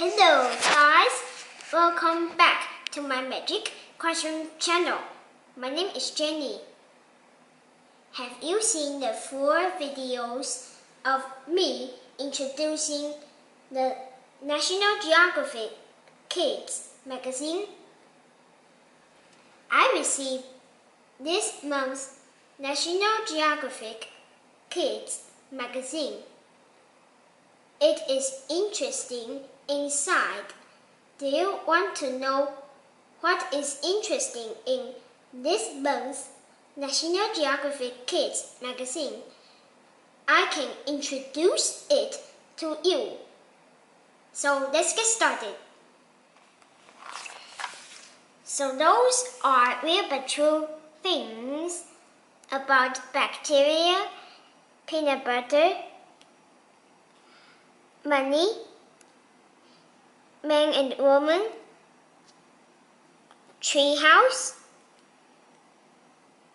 Hello guys, welcome back to my magic question channel. My name is Jenny. Have you seen the four videos of me introducing the National Geographic Kids magazine? I received this month's National Geographic Kids magazine. It is interesting inside. Do you want to know what is interesting in this month's National Geographic Kids magazine? I can introduce it to you. So let's get started. So those are real but true things about bacteria, peanut butter, money, man and woman, treehouse,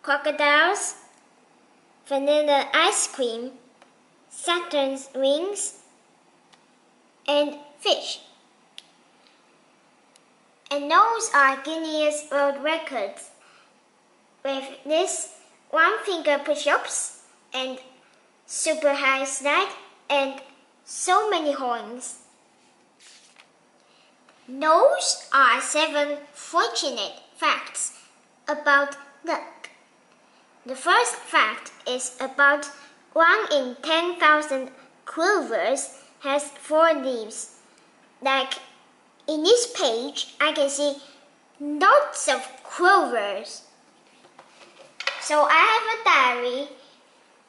crocodiles, vanilla ice cream, Saturn's rings, and fish. And those are Guinness World Records with this one finger push-ups and super high slide and so many horns. Those are seven fortunate facts about duck. The first fact is about one in 10,000 clovers has four leaves. Like in this page, I can see lots of clovers. So I have a diary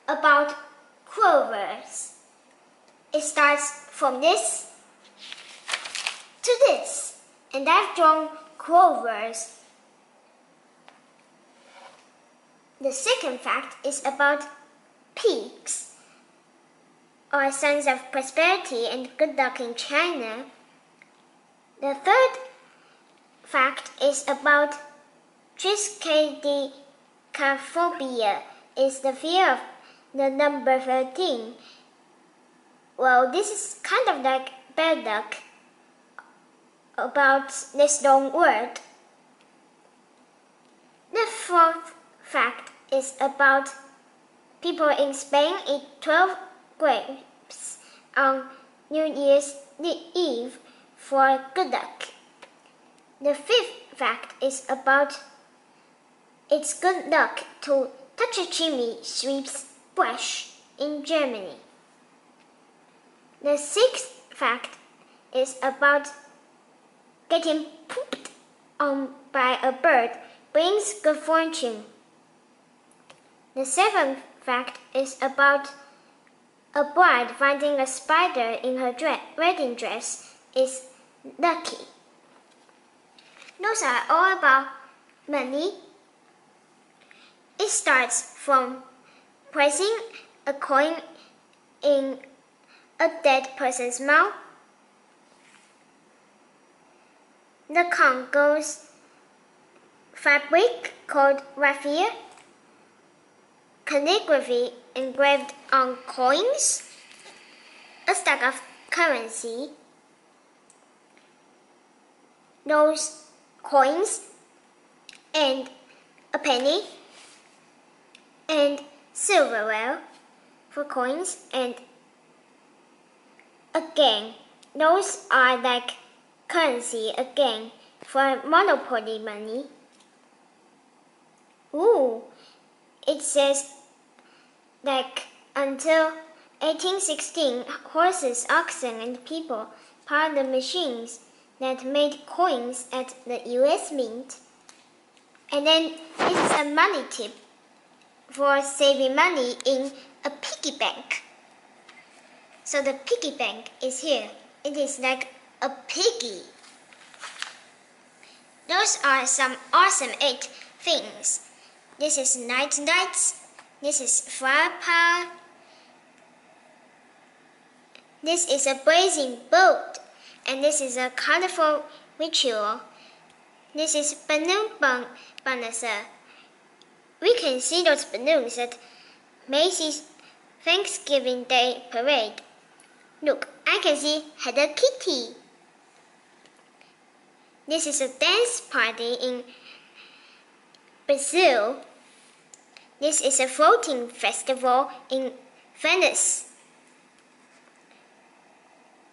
about clovers. It starts from this to this, and I've drawn clovers. The second fact is about pigs, or signs of prosperity and good luck in China. The third fact is about triskaidekaphobia, is the fear of the number 13 well, this is kind of like bad luck about this long word. The fourth fact is about people in Spain eat 12 grapes on New Year's Eve for good luck. The fifth fact is about it's good luck to touch a chimney sweep's brush in Germany. The sixth fact is about getting pooped on by a bird brings good fortune. The seventh fact is about a bride finding a spider in her dress, wedding dress is lucky. Those are all about money. It starts from placing a coin in a dead person's mouth. The Congo's fabric called raffia, calligraphy engraved on coins, a stack of currency. Those coins and a penny and silverware for coins and Again, those are like currency again for monopoly money. Ooh, it says like until 1816, horses, oxen, and people powered the machines that made coins at the US Mint. And then is a money tip for saving money in a piggy bank. So the piggy bank is here. It is like a piggy. Those are some awesome eight things. This is night lights. This is power. This is a blazing boat. And this is a colorful ritual. This is balloon bon. We can see those balloons at Macy's Thanksgiving Day Parade. Look, I can see Hello Kitty. This is a dance party in Brazil. This is a floating festival in Venice.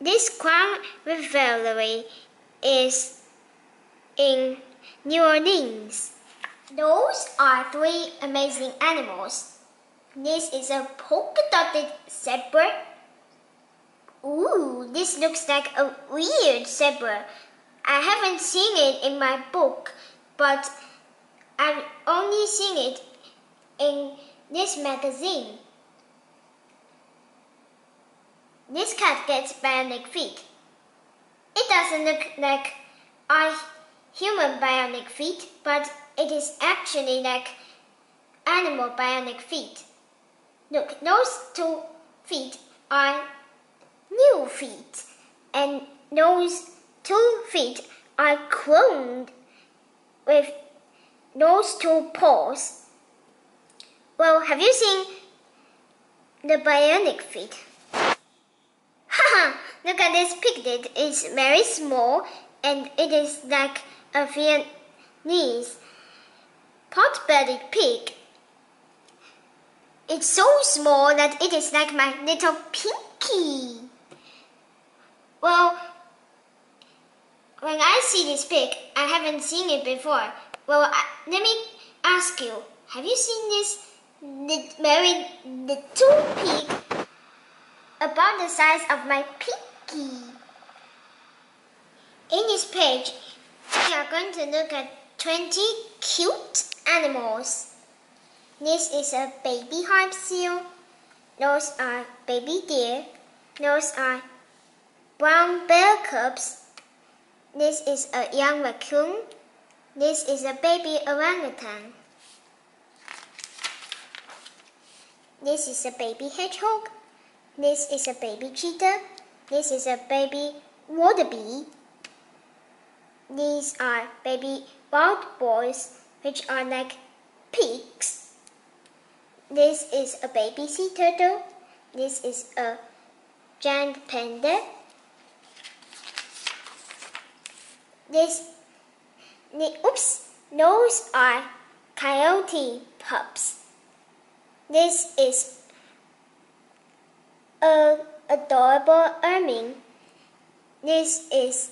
This crown rivalry is in New Orleans. Those are three amazing animals. This is a polka dotted zebra. Ooh, this looks like a weird zebra. I haven't seen it in my book, but I've only seen it in this magazine. This cat gets bionic feet. It doesn't look like our human bionic feet, but it is actually like animal bionic feet. Look, those two feet are new feet, and those two feet are cloned with those two paws. Well, have you seen the bionic feet? Haha, look at this piglet. It's very small and it is like a Vietnamese pot-bellied pig. It's so small that it is like my little pinky. Well, when I see this pig, I haven't seen it before. Well, I, let me ask you, have you seen this the, very little pig about the size of my pinky? In this page, we are going to look at 20 cute animals. This is a baby harp seal. Those are baby deer. Those are brown bear cubs. This is a young raccoon. This is a baby orangutan. This is a baby hedgehog. This is a baby cheetah. This is a baby wildebeest. These are baby wild boars, which are like pigs. This is a baby sea turtle. This is a giant panda. This, oops, those are coyote pups. This is a adorable ermine. This is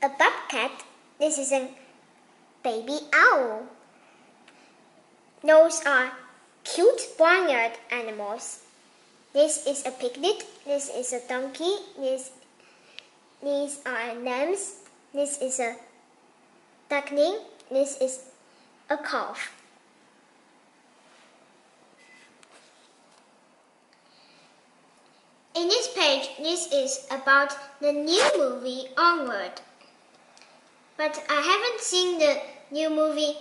a bobcat. This is a baby owl. Those are cute barnyard animals. This is a piglet. This is a donkey. This, these are lambs. This is a duckling. This is a calf. In this page, this is about the new movie Onward. But I haven't seen the new movie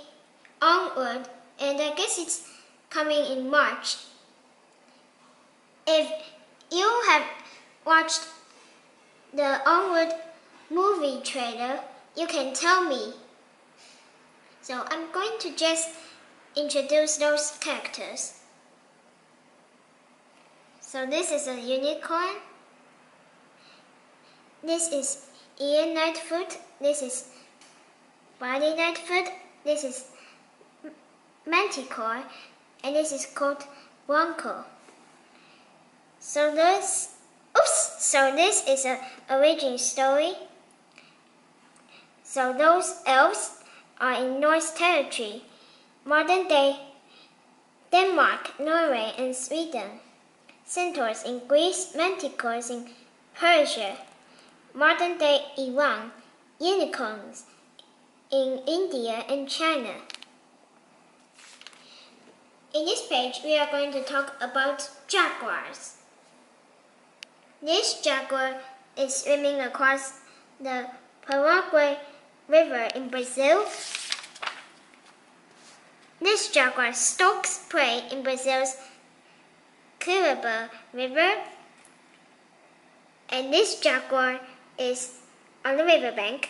Onward, and I guess it's coming in March. If you have watched the Onward movie trailer, you can tell me. So I'm going to just introduce those characters. So this is a unicorn. This is Ian Lightfoot. This is Barley Lightfoot. This is Manticore. And this is called Bronco. So this, oops, so this is a origin story. So those elves are in Norse territory, modern day Denmark, Norway, and Sweden centaurs in Greece, manticores in Persia, modern day Iran, unicorns in India and China. In this page, we are going to talk about jaguars. This jaguar is swimming across the Paraguay River in Brazil. This jaguar stalks prey in Brazil's Curitiba River. And this jaguar is on the riverbank.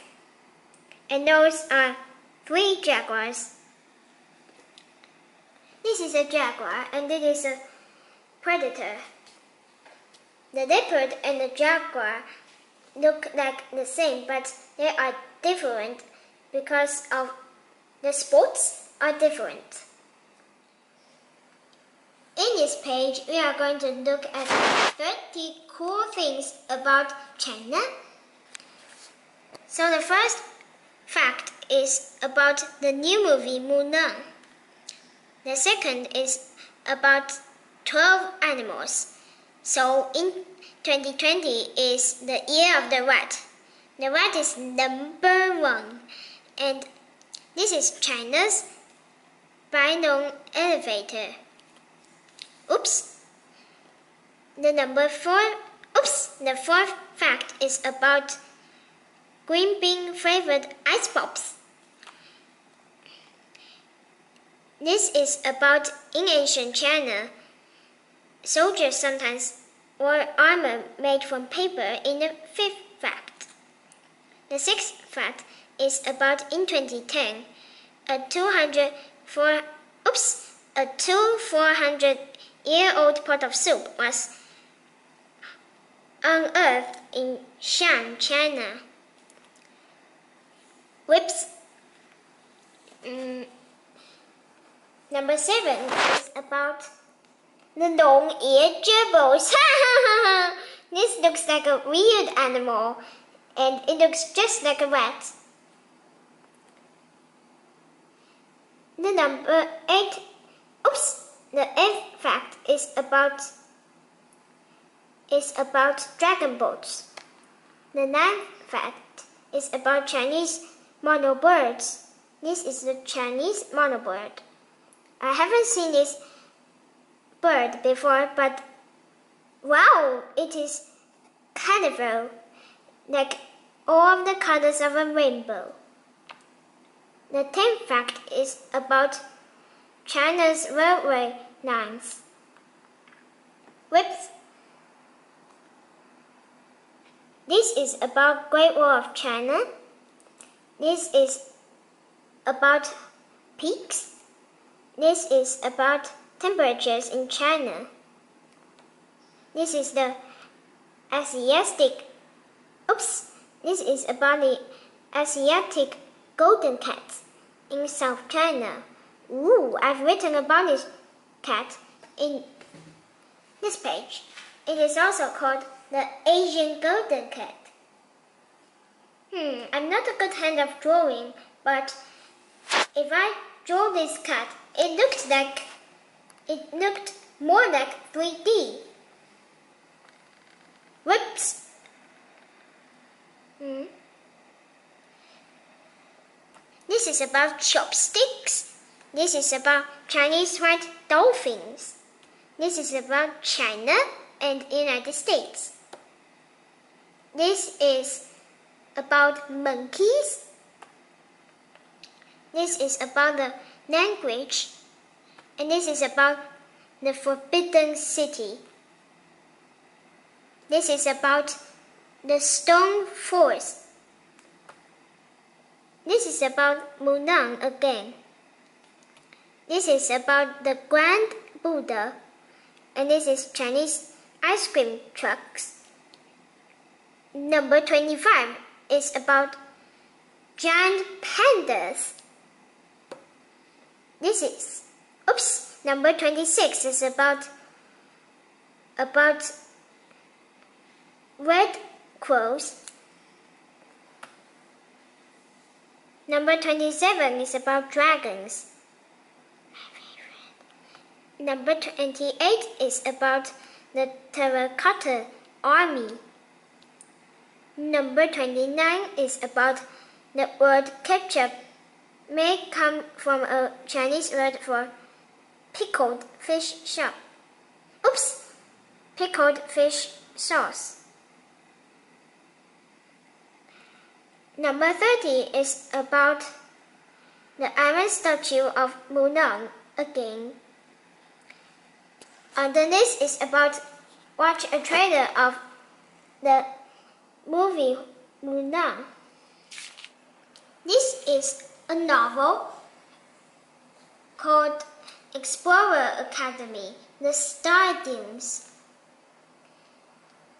And those are three jaguars. This is a jaguar and this is a predator. The leopard and the jaguar look like the same, but they are different because of the sports are different. In this page, we are going to look at 30 cool things about China. So the first fact is about the new movie Mulan. The second is about 12 animals. So in 2020 is the year of the rat. The rat is number one. And this is China's Bailong elevator. Oops. The number four, oops, the fourth fact is about green bean flavored ice pops. This is about in ancient China. Soldiers sometimes wore armor made from paper in the fifth fact. The sixth fact is about in 2010, a 204, oops, a two 400 year old pot of soup was unearthed in Xi'an, China. Whips. Mm. Number seven is about the long eared gerbils. this looks like a weird animal and it looks just like a rat. The number eight, oops, the eighth fact is about is about dragon boats. The ninth fact is about Chinese monal birds. This is the Chinese monal bird. I haven't seen this bird before, but wow, it is colorful, like all of the colors of a rainbow. The tenth fact is about China's railway lines. Whips. This is about Great Wall of China. This is about peaks. This is about temperatures in China. This is the Asiatic. Oops. This is about the Asiatic golden cat in South China. Ooh, I've written about this cat in this page. It is also called the Asian golden cat. Hmm, I'm not a good hand of drawing, but if I draw this cat, it looks like it looked more like 3D. Whoops. Hmm. This is about chopsticks. This is about Chinese white dolphins. This is about China and United States. This is about monkeys. This is about the language. And this is about the Forbidden City. This is about the Stone Forest. This is about Mulan again. This is about the Grand Buddha, and this is Chinese ice cream trucks. Number 25 is about giant pandas. This is, oops, number 26 is about, about red crows. Number 27 is about dragons. Number 28 is about the terracotta army. Number 29 is about the word ketchup may come from a Chinese word for pickled fish shop. Oops! Pickled fish sauce. Number 30 is about the iron statue of Mulan again. Uh, the is about watch a trailer of the movie Mulan. This is a novel called Explorer Academy, The Star Dunes.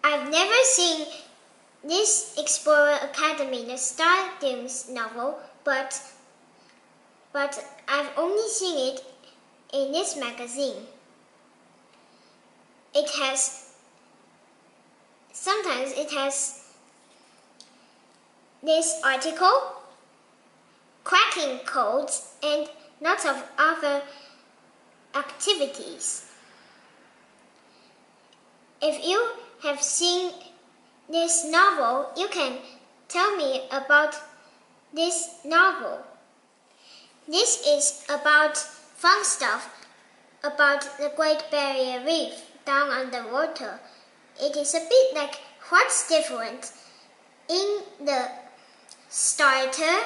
I've never seen this Explorer Academy, The Star Games novel but but I've only seen it in this magazine. It has sometimes it has this article, cracking codes, and lots of other activities. If you have seen this novel, you can tell me about this novel. This is about fun stuff about the Great Barrier Reef down underwater. It is a bit like what's different in the starter,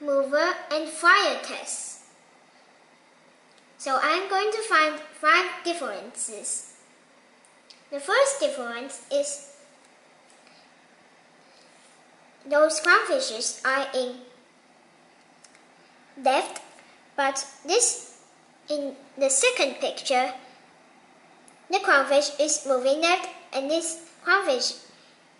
mover, and fire test. So I'm going to find five differences. The first difference is those clownfishes are in left, but this in the second picture, the clownfish is moving left, and this clownfish,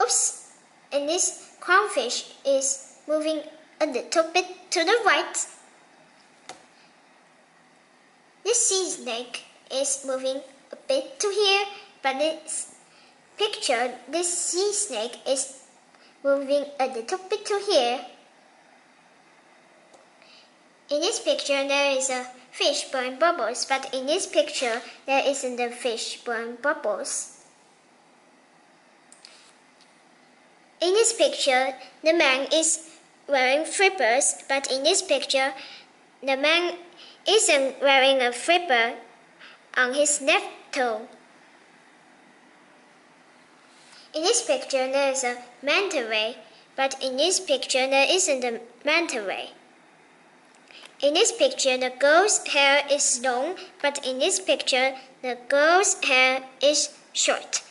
oops, and this clownfish is moving a little bit to the right. This sea snake is moving a bit to here, but this picture, this sea snake is moving a little bit to here. In this picture, there is a fish blowing bubbles, but in this picture, there isn't a fish blowing bubbles. In this picture, the man is wearing flippers, but in this picture, the man isn't wearing a flipper on his left toe. In this picture, there is a manta ray, but in this picture, there isn't a manta ray. In this picture, the girl's hair is long, but in this picture, the girl's hair is short.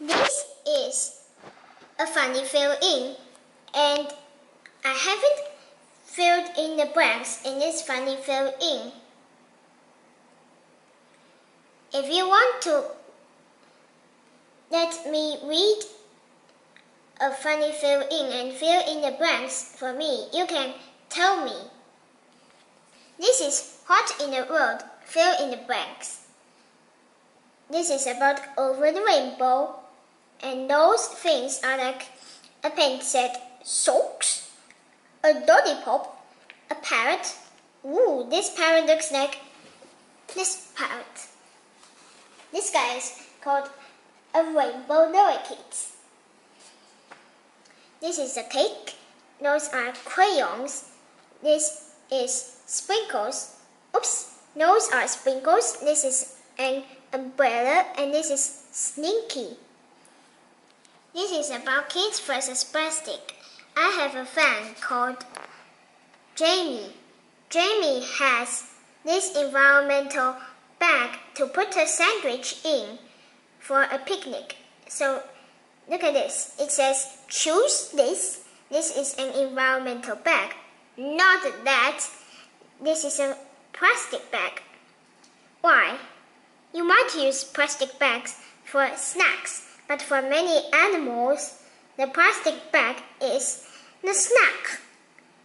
This is a funny fill in, and I haven't filled in the blanks in this funny fill in. If you want to let me read a funny fill in and fill in the blanks for me, you can tell me. This is what in the world, fill in the blanks. This is about over the rainbow, and those things are like a pen set socks, a lollipop, a parrot. Ooh, this parrot looks like this parrot. This guy is called a rainbow lorikeet. This is a cake. Those are crayons. This is sprinkles. Oops, those are sprinkles. This is an umbrella and this is slinky. This is about kids versus plastic. I have a friend called Jamie. Jamie has this environmental bag to put a sandwich in for a picnic. So look at this. It says choose this. This is an environmental bag. Not that. This is a plastic bag. Why? You might use plastic bags for snacks, but for many animals, the plastic bag is the snack.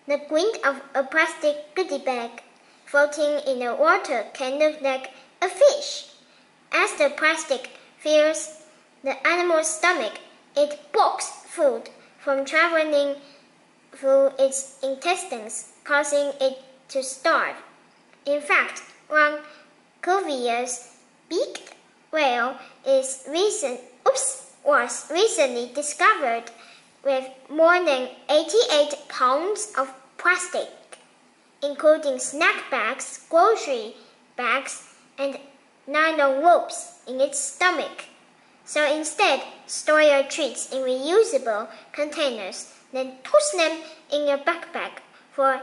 The glint of a plastic goodie bag floating in the water can look like a fish. As the plastic fills the animal's stomach, it blocks food from traveling through its intestines, causing it to starve. In fact, one Cuvier's beaked whale is recent, oops, was recently discovered with more than 88 pounds of plastic, including snack bags, grocery bags, and nylon ropes in its stomach. So instead, store your treats in reusable containers, then toss them in your backpack for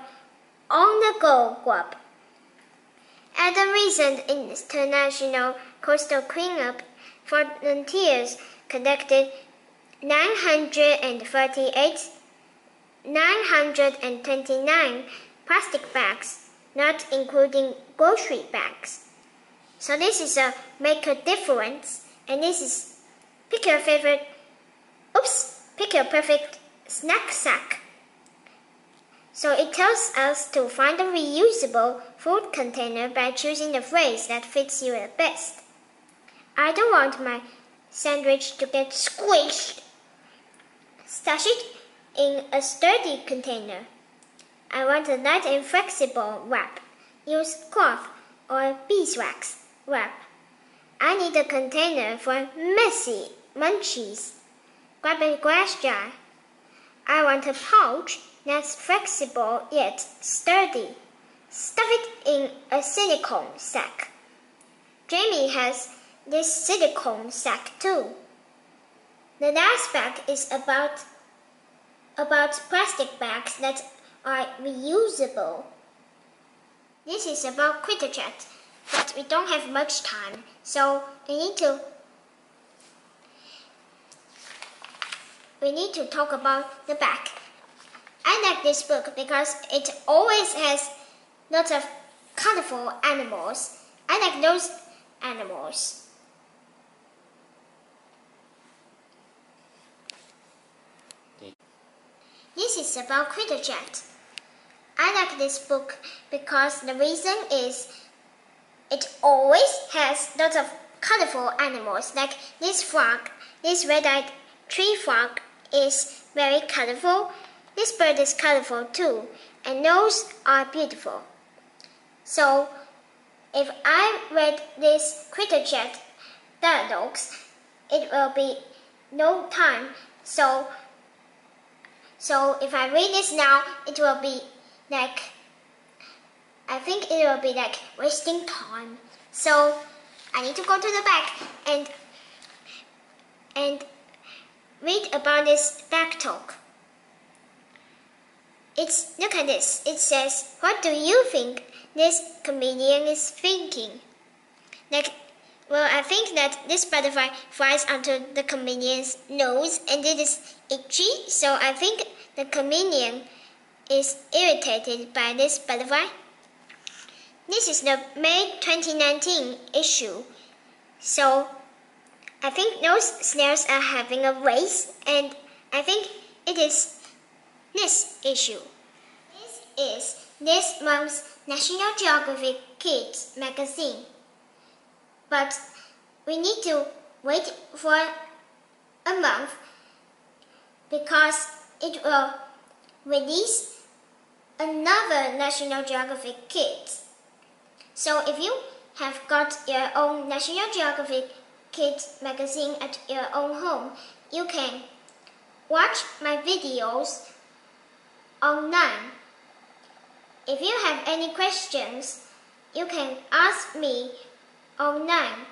on-the-go grub. At the recent International Coastal Cleanup, volunteers collected 938, 929 plastic bags, not including grocery bags. So this is a make a difference, and this is pick your favorite, oops, pick your perfect snack sack. So it tells us to find a reusable food container by choosing the phrase that fits you the best. I don't want my sandwich to get squished. Stash it in a sturdy container. I want a light and flexible wrap. Use cloth or beeswax wrap. I need a container for messy munchies. Grab a glass jar. I want a pouch that's flexible yet sturdy. Stuff it in a silicone sack. Jamie has this silicone sack too. The last bag is about about plastic bags that are reusable. This is about CritterChat, but we don't have much time, so we need to we need to talk about the back. I like this book because it always has lots of colorful animals. I like those animals. This is about CritterChat. I like this book because the reason is it always has lots of colorful animals like this frog. This red-eyed tree frog is very colorful this bird is colorful too, and those are beautiful. So, if I read this CritterChat dialogues, it will be no time. So, so if I read this now, it will be like, I think it will be like wasting time. So, I need to go to the back and and read about this back talk. It's look at this. It says, "What do you think this comedian is thinking?" Like, well, I think that this butterfly flies onto the comedian's nose and it is itchy. So I think the comedian is irritated by this butterfly. This is the May 2019 issue. So I think those snails are having a race and I think it is this issue. This is this month's National Geographic Kids magazine. But we need to wait for a month because it will release another National Geographic Kids. So if you have got your own National Geographic Kids magazine at your own home, you can watch my videos online. If you have any questions, you can ask me online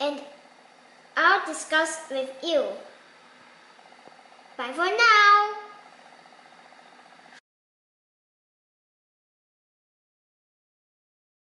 and I'll discuss with you. Bye for now.